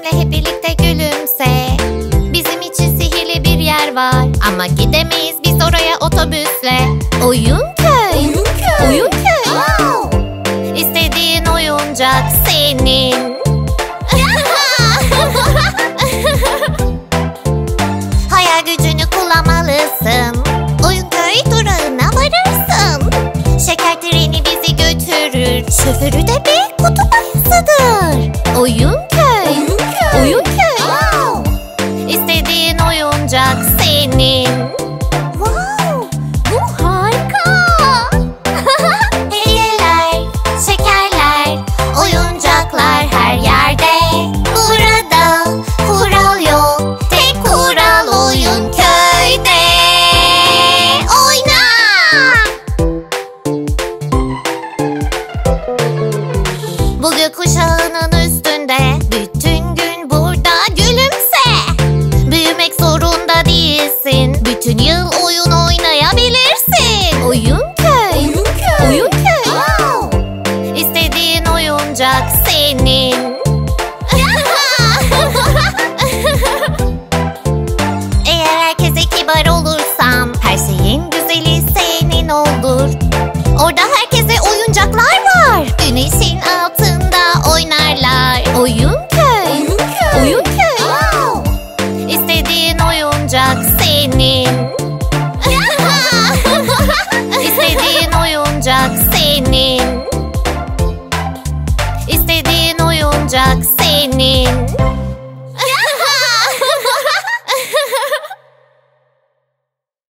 bizimle hep birlikte gülümse. Bizim için sihirli bir yer var. Ama gidemeyiz biz oraya otobüsle. Oyun köy. Oyun köy, oyun köy. Wow. İstediğin oyuncak senin. Hayal gücünü kullanmalısın. Oyun köy durağına varırsın Şeker treni bizi götürür. Şoförü de bir kutu ayısıdır İstediğin oyuncak senin Wow, bu harika. Hediyeler, şekerler, oyuncaklar her yerde Burada kural yok, tek kural oyun köyde Oyna! Bu gökkuşağının oyuncak senin. Eğer herkese kibar olursam Her şeyin güzeli senin olur. Orada herkese oyuncaklar var. Güneşin altında oynarlar. Oyun köy. Oyun köy. Oyun köy. İstediğin oyuncak senin. İstediğin oyuncak senin olacak senin.